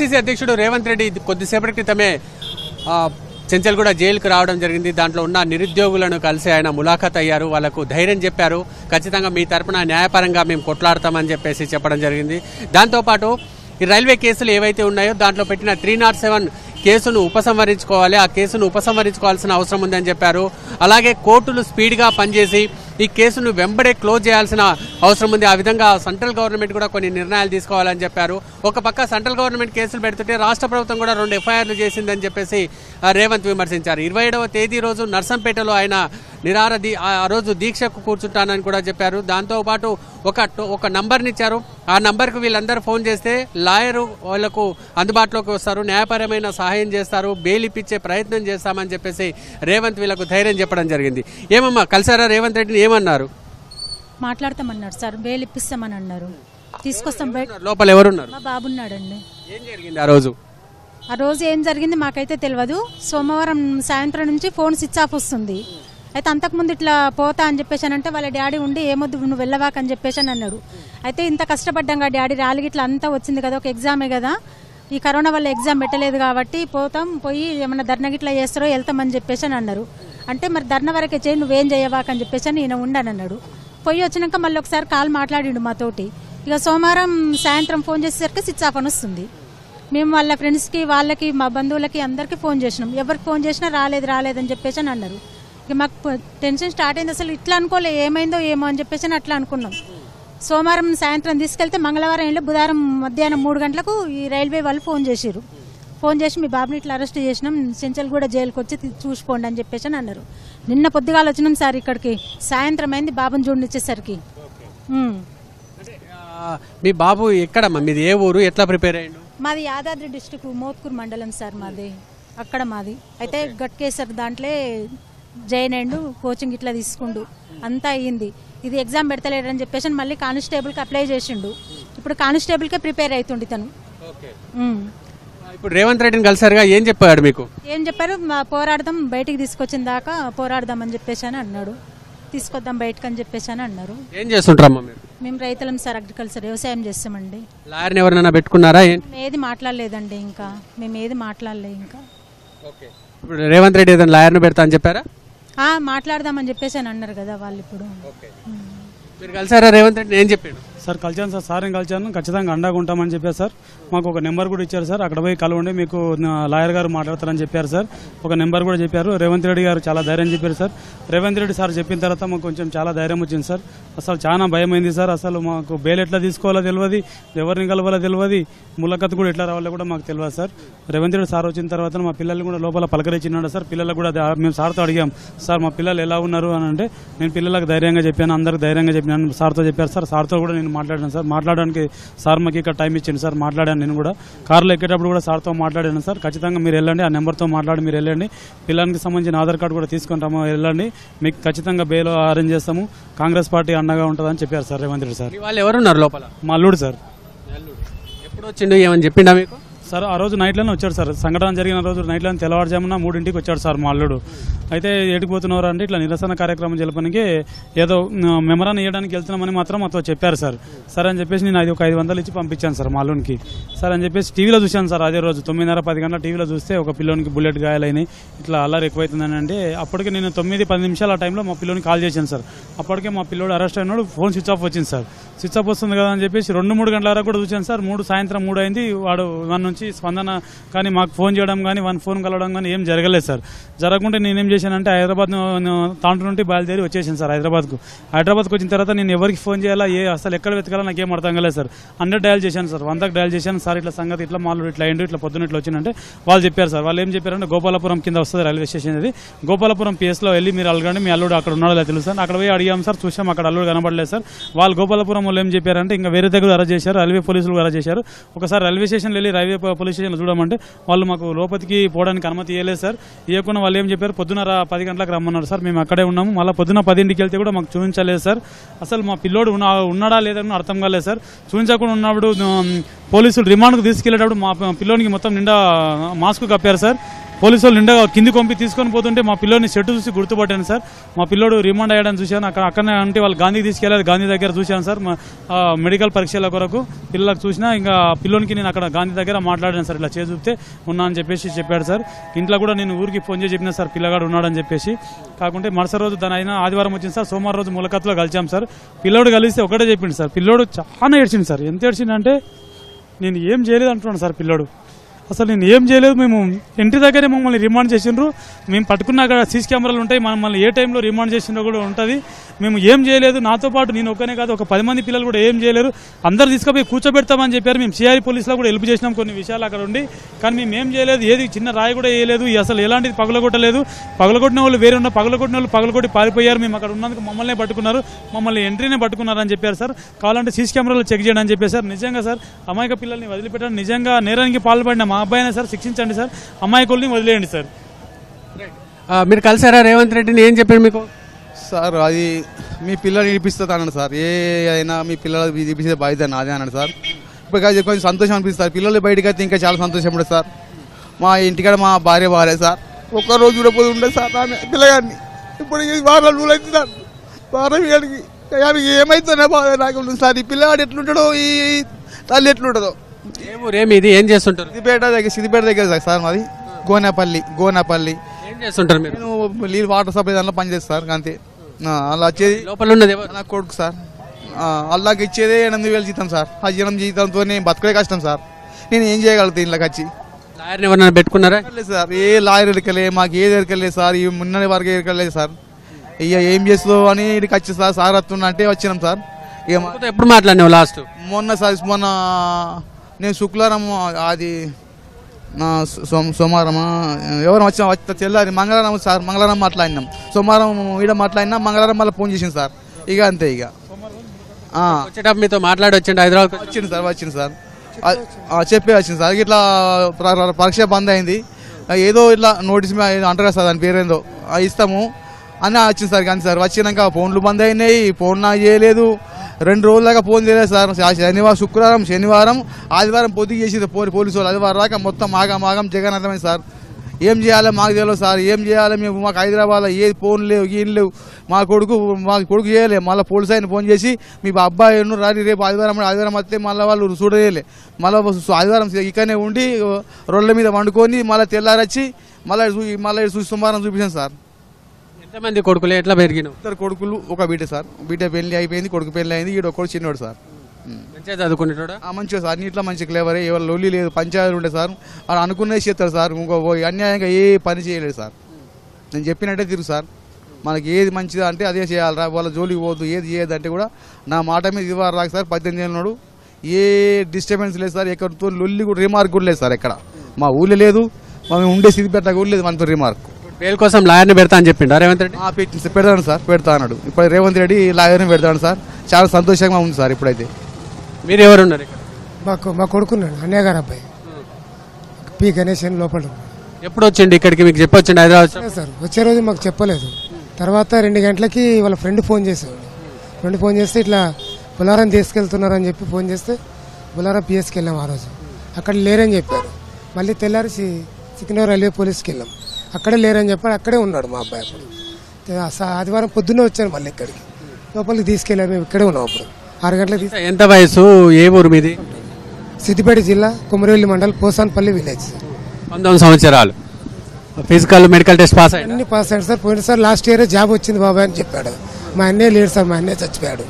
PCC అధ్యక్షుడు రేవంత్ రెడ్డి కొద్దిసేపటి క్రితమే ఆ, చెంచల్గూడ జైలుకు రావడం జరిగింది. దాంట్లో ఉన్న నిరుద్యోగులను కలిసి ఆయన ములాఖాత్ అయ్యారు. వాళ్ళకు ధైర్యం చెప్పారు. ఖచ్చితంగా మీ తరపున న్యాయపరంగా మేము కొట్లాడతామని చెప్పేసి చెప్పడం జరిగింది. దాంతోపాటు ఈ రైల్వే కేసులు ఏవైతే ఉన్నాయో దాంట్లో పెట్టిన త్రీ నాట్ సెవెన్ కేసును ఉపసంహరించుకోవాలి. ఆ కేసును ఉపసంహరించుకోవాల్సిన అవసరం ఉందని చెప్పారు. అలాగే కోర్టులు స్పీడ్గా పనిచేసి ఈ కేసును వెంబడే క్లోజ్ చేయాల్సిన అవసరం ఉంది. ఆ విధంగా సెంట్రల్ గవర్నమెంట్ కూడా కొన్ని నిర్ణయాలు తీసుకోవాలని చెప్పారు. ఒక పక్క సెంట్రల్ గవర్నమెంట్ కేసులు పెడుతుంటే రాష్ట్ర ప్రభుత్వం కూడా రెండు ఎఫ్ఐఆర్లు చేసిందని చెప్పేసి రేవంత్ విమర్శించారు. ఇరవై ఏడవ తేదీ రోజు నర్సంపేటలో ఆయన నిరార దీ- ఆ రోజు దీక్షకు కూర్చుంటానని కూడా చెప్పారు. దాంతోపాటు ఒక ఒక నంబర్ని ఇచ్చారు. ఆ నంబర్కు వీళ్ళందరూ ఫోన్ చేస్తే లాయరు వాళ్ళకు అందుబాటులోకి వస్తారు న్యాయపరమైన సహాయం చేస్తారు బెయిల్ ఇప్పించే ప్రయత్నం చేస్తామని చెప్పేసి రేవంత్ వీళ్ళకు ధైర్యం చెప్పడం జరిగింది. ఏమమ్మా కలిసారా రేవంత్ రెడ్డిని? ఏమన్నారు? మాట్లాడతామన్నారు సార్. బెయిల్ ఇప్పిస్తామని అన్నారు. తీసుకొస్తాం బయట లోపల ఎవరున్నారు? మా బాబున్నాడండి ఏం జరిగింది ఆ రోజు? ఆ రోజు ఏం జరిగింది మాకైతే తెలియదు సోమవారం సాయంత్రం నుంచి ఫోన్ స్విచ్ ఆఫ్ వస్తుంది. అయితే అంతకుముందు ఇట్లా పోతా అని చెప్పేసి అని అంటే వాళ్ళ డాడీ ఉండి ఏమొద్దు నువ్వు వెళ్ళవాక అని చెప్పేసి అని అన్నాడు. అయితే ఇంత కష్టపడ్డాం డాడీ రాలిగి ఇట్లా అంతా వచ్చింది కదా ఒక ఎగ్జామే కదా. ఈ కరోనా వల్ల ఎగ్జామ్ పెట్టలేదు కాబట్టి పోతాం పోయి ఏమన్నా ధర్నా గిట్లా చేస్తారో వెళ్తామని చెప్పేసి అని అన్నారు. అంటే మరి ధర్నా వరకే చేయి నువ్వేం చేయవాక అని చెప్పేసి అని ఈయన ఉండనన్నాడు పోయి వచ్చినాక మళ్ళీ ఒకసారి కాల్ మాట్లాడిండు మాతోటి. ఇక సోమవారం సాయంత్రం ఫోన్ చేసేసరికి స్విచ్ ఆఫ్ అని వస్తుంది మేము వాళ్ళ ఫ్రెండ్స్కి వాళ్ళకి మా బంధువులకి అందరికీ ఫోన్ చేసినాం. ఎవరికి ఫోన్ చేసినా రాలేదు రాలేదని చెప్పేసి అని అన్నారు. ఇక మాకు టెన్షన్ స్టార్ట్ అయింది. అసలు ఇట్లా అనుకోలే ఏమైందో ఏమో అని చెప్పేసి అని అట్లా అనుకున్నాం. సోమవారం సాయంత్రం తీసుకెళ్తే మంగళవారం వెళ్ళి బుధవారం మధ్యాహ్నం మూడు గంటలకు ఈ రైల్వే వాళ్ళు ఫోన్ చేసిరు ఫోన్ చేసి మీ బాబుని ఇట్లా అరెస్ట్ చేసినాం. సెంచల్ కూడా జైలుకి వచ్చి చూసిపోండి అని చెప్పేసి అని అన్నారు. నిన్న పొద్దుగాల వచ్చినాం సార్ ఇక్కడికి. సాయంత్రం అయింది బాబుని చూడనిచ్చేసరికి. మీ బాబు ఎక్కడమ్మా మీది ఏ ఊరు? ఎట్లా ప్రిపేర్ అయ్యిండు? మాది యాదాద్రి డిస్టిక్ మోత్కూర్ మండలం సార్ మాది. అక్కడ మాది. అయితే గట్కేసర్ దాంట్లో జైన్ అయ్యిండు కోచింగ్ ఇట్లా తీసుకుండు. అంతా అయ్యింది. ఇది ఎగ్జామ్ పెడతలేడని చెప్పేసి మళ్ళీ కానిస్టేబుల్కి అప్లై చేసిండు. ఇప్పుడు కానిస్టేబుల్కే ప్రిపేర్ అవుతుండి తను ఉమ్. ఇప్పుడు రేవంత్ రెడ్డిని కలిసారుగా ఏం చెప్పాడు మీకు? ఏం చెప్పారు? మా పోరాడదాం బయటికి తీసుకొచ్చిన దాకా పోరాడదాం అని చెప్పేసి అని అన్నాడు. తీసుకొద్దాం బయటకు అని చెప్పేసి అని అన్నారు. ఏం చేస్తుంటారమ్మా మీరు? మేము రైతులం సార్ అగ్రికల్చర్ వ్యవసాయం చేస్తామండి. లాయర్ని ఎవరైనా పెట్టుకున్నారా? ఏది మాట్లాడలేదండి ఇంకా. మేము ఏది మాట్లాడలే ఇంకా. ఓకే. ఇప్పుడు రేవంత్ రెడ్డి ఏదైనా లాయర్ని పెడతా అని చెప్పారా? ఆ, మాట్లాడదామని చెప్పేసి అని అన్నారు కదా వాళ్ళు ఇప్పుడు. మీరు కలిసారా రేవంత్ రెడ్డిని? ఏం చెప్పాడు? సార్ కలిచాను సార్ సార్ని కలిచాను. ఖచ్చితంగా అండగా ఉంటామని చెప్పారు సార్. మాకు ఒక నెంబర్ కూడా ఇచ్చారు సార్. అక్కడ పోయి కలవండి మీకు లాయర్ గారు మాట్లాడతారని చెప్పారు సార్. ఒక నెంబర్ కూడా చెప్పారు. రేవంత్ రెడ్డి గారు చాలా ధైర్యం చెప్పారు సార్. రేవంత్ రెడ్డి సార్ చెప్పిన తర్వాత మాకు కొంచెం చాలా ధైర్యం వచ్చింది సార్. అసలు చాలా భయం అయింది సార్. అసలు మాకు బెయిల్ ఎట్లా తీసుకోవాలో తెలియదు ఎవరిని కలవాలో తెలియదు ములకత్ కూడా ఎట్లా రావాలో కూడా మాకు తెలియదు సార్. రేవంత్ రెడ్డి సార్ వచ్చిన తర్వాత మా పిల్లల్ని కూడా లోపల పలకరించినాడు సార్. పిల్లలు కూడా మేము సార్తో అడిగాం సార్ మా పిల్లలు ఎలా ఉన్నారు? అని అంటే నేను పిల్లలకు ధైర్యంగా చెప్పాను అందరికి ధైర్యంగా చెప్పినాను. సార్తో చెప్పారు సార్. సార్తో కూడా నేను మాట్లాడాను సార్. మాట్లాడడానికి సార్ మాకు ఇక్కడ టైం ఇచ్చింది సార్. మాట్లాడాను నేను కూడా. కార్లో ఎక్కేటప్పుడు కూడా సార్తో మాట్లాడాను సార్. ఖచ్చితంగా మీరు వెళ్ళండి. ఆ నెంబర్తో మాట్లాడి మీరు వెళ్ళండి. పిల్లలకి సంబంధించిన ఆధార్ కార్డు కూడా తీసుకొని రమ్మ వెళ్ళండి. మీకు ఖచ్చితంగా బెయిల్ అరేంజ్ చేస్తాము. కాంగ్రెస్ పార్టీ అండగా ఉంటుందని చెప్పారు సార్ రేవంత్ రెడ్డి సార్. వాళ్ళు ఎవరున్నారు లోపల? మా అల్లుడు సార్. ఎప్పుడు వచ్చిండు? ఏమని చెప్పిండా మీకు? సార్ ఆ రోజు నైట్లోనే వచ్చాడు సార్. సంఘటన జరిగిన రోజు నైట్లోనే తెల్లవారుజామున మూడింటికి వచ్చాడు సార్ మా అల్లుడు. అయితే ఏడిపోతున్నారు అంటే ఇట్లా నిరసన కార్యక్రమం జరపడానికి ఏదో మెమరాన్ ఇవ్వడానికి వెళ్తున్నామని మాత్రం మాతో చెప్పారు సార్. సరే అని చెప్పేసి నేను అది ఒక ఐదు వందలు ఇచ్చి పంపించాను సార్ మా అల్లునికి సరే అని చెప్పేసి టీవీలో చూశాను సార్ అదే రోజు. తొమ్మిదిన్నర పది గంటల టీవీలో చూస్తే ఒక పిల్లోనికి బుల్లెట్ గాయాలైనాయి ఇట్లా అల్లరి ఎక్కువైతుందని అంటే అప్పటికి నేను తొమ్మిది పది నిమిషాల ఆ టైంలో మా పిల్లోని కాల్ చేశాను సార్. అప్పటికే మా పిల్లోడు అరెస్ట్ అయినాడు ఫోన్ స్విచ్ ఆఫ్ వచ్చింది సార్. స్విచ్ ఆఫ్ వస్తుంది కదా అని చెప్పేసి రెండు మూడు గంటల వరకు కూడా చూశాను సార్. మూడు సాయంత్రం మూడు అయింది. వాడు వన్ నుంచి స్పందన కానీ మాకు ఫోన్ చేయడం కానీ వన్ ఫోన్ కలవడం కానీ ఏం జరగలేదు సార్. జరగకుంటే నేనేం చేశానంటే హైదరాబాద్ తాంటు నుండి బయలుదేరి వచ్చేసాను సార్ హైదరాబాద్కు. హైదరాబాద్కి వచ్చిన తర్వాత నేను ఎవరికి ఫోన్ చేయాలా ఏ అసలు ఎక్కడ వెతకాలో నాకు ఏం అర్థం కాలేదు సార్. హండ్రెడ్ డయల్ చేశాను సార్. వందకు డయల్ చేశాను. సార్ ఇట్లా సంగతి ఇట్లా మాలు ఇట్లా అయిండు ఇట్లా పొద్దున ఇట్లా వచ్చిందంటే వాళ్ళు చెప్పారు సార్. వాళ్ళు ఏం చెప్పారంటే గోపాలపురం కింద వస్తుంది రైల్వే స్టేషన్ ఇది గోపాలపురం పిఎస్లో వెళ్ళి మీరు అలగండి మీ అల్లుడు అక్కడ ఉన్నాడో తెలుసు సార్. అక్కడ పోయి అడిగాం సార్. చూసాం అక్కడ అల్లుడు కనబడలేదు సార్. వాళ్ళు గోపాలపురం వాళ్ళు ఏం చెప్పారంటే ఇంకా వేరే దగ్గర అరెస్ట్ చేశారు రైల్వే పోలీసులు అరెస్ట్ చేశారు. ఒకసారి రైల్వే స్టేషన్ వెళ్ళి రైల్వే పోలీస్ స్టేషన్ చూడమంటే వాళ్ళు మాకు లోపలికి పోవడానికి అనుమతి ఇవ్వలేదు సార్. ఇవ్వకుండా వాళ్ళు ఏం చెప్పారు? పొద్దున పది గంటలకు రమ్మన్నారు సార్. మేము అక్కడే ఉన్నాము. మళ్ళీ పొద్దున పదింటికి వెళ్తే కూడా మాకు చూపించలేదు సార్. అసలు మా పిల్లోడు ఉన్నా- ఉన్నాడా లేదని అర్థం కాలేదు సార్. చూపించకుండా ఉన్నప్పుడు పోలీసులు రిమాండ్కు తీసుకెళ్ళేటప్పుడు మా పిల్లోనికి మొత్తం నిండా మాస్క్ కప్పారు సార్. పోలీసు వాళ్ళు నిండా కింది పంపి తీసుకొని పోతుంటే మా పిల్లోని చెట్టు చూసి గుర్తుపట్టాను సార్. మా పిల్లోడు రిమాండ్ అయ్యాడని చూశాను. అక్కడ అక్కడనే అంటే వాళ్ళు గాంధీ తీసుకెళ్ళారు గాంధీ దగ్గర చూశాను సార్. మెడికల్ పరీక్షల కొరకు పిల్లలకు చూసినా ఇంకా పిల్లోనికి నేను అక్కడ గాంధీ దగ్గర మాట్లాడాను సార్. ఇలా చేసి చూపితే ఉన్నా అని చెప్పేసి చెప్పాడు సార్. ఇంట్లో కూడా నేను ఊరికి ఫోన్ చేసి చెప్పిన సార్ పిల్లగాడు ఉన్నాడని చెప్పేసి. కాకుంటే మరుసటి రోజు దాని అయినా ఆదివారం వచ్చింది సార్. సోమవారం రోజు ములకత్లో కలిసాం సార్. పిల్లోడు కలిస్తే ఒకటే చెప్పిండు సార్. పిల్లోడు చాలా ఏడ్చింది సార్. ఎంత ఏడ్చిందంటే నేను ఏం చేయలేదు అంటున్నాను సార్ పిల్లోడు. అసలు నేను ఏం చేయలేదు మేము ఇంటి దగ్గరే మమ్మల్ని రిమాండ్ చేసిండ్రు. మేము పట్టుకున్న అక్కడ సీసీ కెమెరాలు ఉంటాయి మమ్మల్ని ఏ టైంలో రిమాండ్ చేసిండ్రో కూడా ఉంటుంది. మేము ఏం చేయలేదు నాతో పాటు నేను ఒక్కనే కాదు ఒక పది మంది పిల్లలు కూడా ఏం చేయలేరు. అందరు తీసుకుపోయి కూర్చోబెడతామని చెప్పారు మేము సిఆర్ పోలీసులో కూడా హెల్ప్ చేసినాం కొన్ని విషయాలు అక్కడ ఉండి. కానీ మేము ఏం చేయలేదు ఏది చిన్న రాయి కూడా వేయలేదు అసలు ఎలాంటిది పగలగొట్టలేదు. పగలగొట్టిన వాళ్ళు వేరే ఉన్న పగలగొట్టిన వాళ్ళు పగలగొట్టి పారిపోయారు మేము అక్కడ ఉన్నందుకు మమ్మల్ని పట్టుకున్నారు మమ్మల్ని ఎంట్రీనే పట్టుకున్నారని చెప్పారు సార్. కావాలంటే సీసీ కెమెరాలు చెక్ చేయడం అని చెప్పారు సార్. నిజంగా సార్ అమాయక పిల్లల్ని వదిలిపెట్టడం నిజంగా నేరానికి పాల్పడిన మా అబ్బాయినే సార్ శిక్షించండి సార్. అమాయకుల్ని వదిలేయండి సార్. మీరు కలిసారా రేవంత్ రెడ్డిని? ఏం చెప్పారు మీకు? సార్ అది మీ పిల్లలు ఇడిపిస్తుంది అన్నాడు సార్. ఏ అయినా మీ పిల్లలు ఇడిపించే బాధ్యత నాదే అన్నాడు సార్. ఇప్పుడు కాదు కొంచెం సంతోషం అనిపిస్తుంది సార్. పిల్లలు బయటకు అయితే ఇంకా చాలా సంతోషం ఉంటుంది సార్. మా ఇంటికాడ మా భార్య భార్య సార్. ఒక్క రోజు ఉండదు సార్ ఆమె పిల్లగాడిని. ఇప్పుడు వారం రోజులు అవుతుంది సార్. వారం ఏడికి ఏమైతుందో బాధ నాకు ఉంటుంది సార్. ఈ పిల్లగాడు ఎట్లుంటాడో ఈ తల్లి ఎట్లుంటుందో. ఏ ఊరు ఏమి ఇది? ఏం చేస్తుంటారు? సిద్దిపేట దగ్గర సిద్దిపేట దగ్గర సార్ మాది. గోనపల్లి గోనపల్లి. ఏం చేస్తుంటారు మీరు? నేను నీళ్ళు వాటర్ సప్లై దాంట్లో పనిచేస్తాను సార్ అంతే. ఆ, అలా వచ్చేది లోపల ఉన్నది ఎవరు? నా కొడుకు సార్. ఆ, అల్లాకి ఇచ్చేదే ఎనిమిది వేలు జీతం సార్. ఆ ఎనిమిది జీతంతో నేను బతకడే కష్టం సార్. నేను ఏం చేయగలుగుతాను ఇళ్ళకి వచ్చి? లాయర్ని ఎవరైనా పెట్టుకున్నారా? లేదు సార్. ఏ లాయర్ ఎరకలే మాకు ఏది ఎరకలేదు సార్. ఈ మున్నటి వరకు ఎరకలేదు సార్. ఇక ఏం చేస్తుందో అని ఇక్కడికి వచ్చి సార్ సార్ వస్తున్నా అంటే వచ్చినాం సార్. ఇక మా- ఎప్పుడు మాట్లాడినావు లాస్ట్? మొన్న సార్ మొన్న నేను శుక్రవారం అది సోమవారమా ఎవరు వచ్చిన వచ్చి తెల్లారి మంగళవారం సార్ మంగళవారం మాట్లాడినాం. సోమవారం ఈడ మాట్లాడినా మంగళవారం మళ్ళీ ఫోన్ చేసింది సార్. ఇక అంతే ఇక. వచ్చేటప్పుడు మీతో మాట్లాడి వచ్చిండు హైదరాబాద్ వచ్చింది సార్ వచ్చింది సార్. చెప్పే వచ్చింది సార్. ఇట్లా ప్ర- ప్ర- పరీక్ష బంద్ అయింది. ఏదో ఇట్లా నోటీస్ అంటారు కదా సార్ దాని పేరేందో. ఇస్తాము. అని వచ్చింది సార్ కానీ సార్ వచ్చినాక ఫోన్లు బంద్ అయినాయి ఫోన్ నాకు చేయలేదు. రెండు రోజులుగా ఫోన్ చేయలేదు సార్. శనివారం శుక్రవారం శనివారం ఆదివారం పొద్దు చేసింది పోలీసు వాళ్ళు. ఆదివారం దాకా మొత్తం ఆగం ఆగం జగన్ అర్థమైంది సార్. ఏం చేయాలో మాకు తెలియదు సార్. ఏం చేయాలి మేము మాకు హైదరాబాద్లో ఏది ఫోన్ లేవు ఏం లేవు. మా కొడుకు మా కొడుకు చేయలే. మళ్ళీ పోలీసు ఆయన ఫోన్ చేసి మీ అబ్బాయి ఎన్ను రాని రేపు ఆదివారం ఆదివారం వస్తే మళ్ళీ వాళ్ళు చూడలేదు మళ్ళీ ఆదివారం ఇక్కడనే ఉండి రోడ్ల మీద వండుకొని మళ్ళీ తెల్లారొచ్చి మళ్ళీ చూ- మళ్ళీ చూసి సోమవారం చూపించాను సార్. ఎంతమంది కొడుకులు? ఎట్లా పెరిగినావు? ఇద్దరు కొడుకులు ఒక బిడ్డ సార్. బిడ్డ పెళ్ళి అయిపోయింది కొడుకు పెళ్ళి అయింది ఈడు ఒకడు చిన్నోడు సార్. మంచిగా చదువుకునేటోడా? ఆ మంచిగా సార్. అన్నిట్లో మంచి క్లేవరే ఎవరు లొల్లి లేదు పంచాయతీలు ఉండే సార్. వాళ్ళు అనుకునేది చేస్తారు సార్. ఇంకో అన్యాయంగా ఏ పని చేయలేదు సార్. నేను చెప్పినట్టే తిరుగు సార్. మనకి ఏది మంచిది అంటే అదే చేయాలరా. వాళ్ళ జోలికి పోవద్దు ఏది చేయదు అంటే కూడా నా మాట మీద ఇవ్వాలి రాక సార్. పద్దెనిమిది ఏళ్ళ నాడు ఏ డిస్టర్బెన్స్ లేదు సార్. ఎక్కడితో లొల్లి కూడా రిమార్క్ కూడా లేదు సార్ ఎక్కడ. మా ఊళ్ళో లేదు. మేము ఉండే స్థితి కూడా లేదు మనతో రిమార్క్ బెయిల్ కోసం లాయర్ని పెడతా అని చెప్పిండు రేవంత్ రెడ్డి? పెడతాను సార్ పెడతా అన్నాడు. ఇప్పుడు రేవంత్ రెడ్డి లాయర్ని పెడతాను సార్. చాలా సంతోషంగా ఉంది సార్ ఇప్పుడైతే. మీరు ఎవరు ఉన్నారు ఇక్కడ? మాకు మా కొడుకున్నాడు అన్నయ్య గారు అబ్బాయి. పి గణేష్ అని లోపల. ఎప్పుడు వచ్చిండు ఇక్కడికి? మీకు చెప్పొచ్చిండు హైదరాబాద్ సార్ వచ్చే రోజు మాకు చెప్పలేదు. తర్వాత రెండు గంటలకి వాళ్ళ ఫ్రెండ్ ఫోన్ చేశాడు. ఫ్రెండ్ ఫోన్ చేస్తే ఇట్లా బులారం తీసుకెళ్తున్నారని చెప్పి ఫోన్ చేస్తే బులారం పిఎస్కి వెళ్ళాం ఆ రోజు. అక్కడ లేరని చెప్పారు. మళ్ళీ తెల్లారి సి- సికింద్రాబాద్ రైల్వే పోలీస్కి వెళ్ళాం. అక్కడే లేరని చెప్పారు అక్కడే ఉన్నాడు మా అబ్బాయి అప్పుడు. ఆదివారం పొద్దున్నే వచ్చాను మళ్ళీ ఇక్కడికి. లోపలికి తీసుకెళ్ళాము మేము ఇక్కడే ఉన్నాం అప్పుడు. ఆరు గంటలకు ఎంత వయసు? ఏ ఊరు మీది? సిద్దిపేట జిల్లా కుమరవెల్లి మండల్ పోసాన్పల్లి విలేజ్. పంతొమ్మిది సంవత్సరాలు. ఫిజికల్ మెడికల్ టెస్ట్ పాస్ అయ్యింది అన్ని పాస్ అయ్యాడు సార్. పోయినసారి లాస్ట్ ఇయర్ జాబ్ వచ్చింది బాబాయ్ అని చెప్పాడు. మా అన్నయ్య లేడు సార్. మా అన్నయ్య చచ్చిపోయాడు.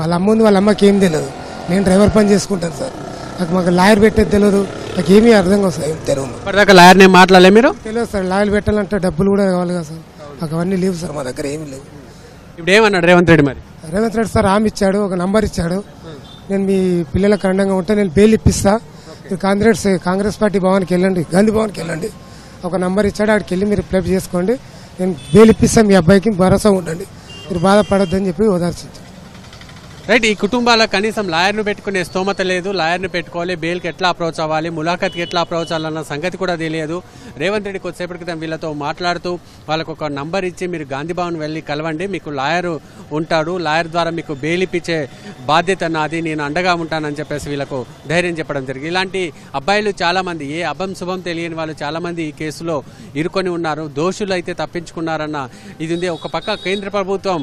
వాళ్ళ అమ్మ ఉంది. వాళ్ళ అమ్మకి ఏం తెలియదు నేను డ్రైవర్ పని చేసుకుంటాను సార్. నాకు మాకు లాయర్ పెట్టేది తెలియదు నాకు ఏమీ అర్థం కాదు సార్. తెలియదు ఇప్పటిదాకా లాయర్ నేమ్ మాట్లాడలే మీరు? తెలియదు సార్ లాయర్ పెట్టాలంటే డబ్బులు కూడా కావాలి కదా సార్. నాకు అవన్నీ లేవు సార్. మా దగ్గర ఏమీ లేవు. ఇప్పుడు ఏమన్నాడు రేవంత్ రెడ్డి మరి? రేవంత్ రెడ్డి సార్ ఆమె ఇచ్చాడు ఒక నంబర్ ఇచ్చాడు. నేను మీ పిల్లలకు అండంగా ఉంటే నేను బెయిల్ ఇప్పిస్తా. మీరు కాంగ్రెస్ కాంగ్రెస్ పార్టీ భవన్కి వెళ్ళండి గాంధీ భవన్కి వెళ్ళండి. ఒక నంబర్ ఇచ్చాడు ఆడికి వెళ్ళి మీరు అప్లై చేసుకోండి. నేను బెయిల్ ఇప్పిస్తా మీ అబ్బాయికి భరోసా ఉండండి. మీరు బాధపడొద్దని చెప్పి ఓదార్చించాడు రైట్ ఈ కుటుంబాలకు కనీసం లాయర్ను పెట్టుకునే స్తోమత లేదు లాయర్ను పెట్టుకోవాలి బెయిల్కి ఎట్లా అప్రోచ్ అవ్వాలి ములాఖత్కి ఎట్లా అప్రోచ్ అవ్వాలన్న సంగతి కూడా తెలియదు. రేవంత్ రెడ్డి కొద్దిసేపటి క్రితం వీళ్ళతో మాట్లాడుతూ వాళ్ళకు ఒక నంబర్ ఇచ్చి మీరు గాంధీ భవన్ వెళ్ళి కలవండి మీకు లాయర్ ఉంటాడు లాయర్ ద్వారా మీకు బెయిల్ ఇప్పించే బాధ్యత నాది నేను అండగా ఉంటానని చెప్పేసి వీళ్ళకు ధైర్యం చెప్పడం జరిగింది. ఇలాంటి అబ్బాయిలు చాలామంది ఏ అభం శుభం తెలియని వాళ్ళు చాలామంది ఈ కేసులో ఇరుకొని ఉన్నారు దోషులు అయితే తప్పించుకున్నారన్న ఇది ఉంది. ఒక పక్క కేంద్ర ప్రభుత్వం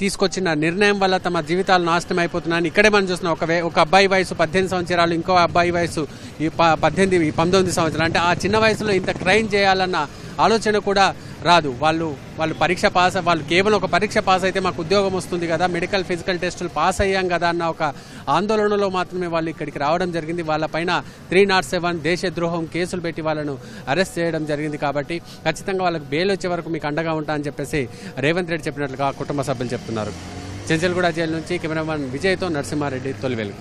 తీసుకొచ్చిన నిర్ణయం వల్ల తమ జీవితాలను నాశనం అయిపోతున్నాను ఇక్కడే మనం చూస్తున్నాం. ఒక ఒక అబ్బాయి వయసు పద్దెనిమిది సంవత్సరాలు ఇంకో అబ్బాయి వయసు ఈ ప- పద్దెనిమిది ఈ పంతొమ్మిది సంవత్సరాలు. అంటే ఆ చిన్న వయసులో ఇంత క్రైమ్ చేయాలన్న ఆలోచన కూడా రాదు. వాళ్ళు వాళ్ళు పరీక్ష పాస్ వాళ్ళు కేవలం ఒక పరీక్ష పాస్ అయితే మాకు ఉద్యోగం వస్తుంది కదా మెడికల్ ఫిజికల్ టెస్టులు పాస్ అయ్యాం కదా అన్న ఒక ఆందోళనలో మాత్రమే వాళ్ళు ఇక్కడికి రావడం జరిగింది. వాళ్ళపైన త్రీ నాట్ సెవెన్ దేశద్రోహం కేసులు పెట్టి వాళ్ళను అరెస్ట్ చేయడం జరిగింది కాబట్టి ఖచ్చితంగా వాళ్ళకి బెయిల్ వచ్చే వరకు మీకు అండగా ఉంటా అని చెప్పేసి రేవంత్ రెడ్డి చెప్పినట్లుగా కుటుంబ సభ్యులు చెప్తున్నారు. చెంచల్గూడ జైలు నుంచి కెమెరామాన్ విజయ్తో నరసింహారెడ్డి తొలివెలుగు.